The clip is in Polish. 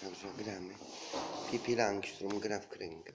Także gramy. Pipi Langstrom gra w kręgę.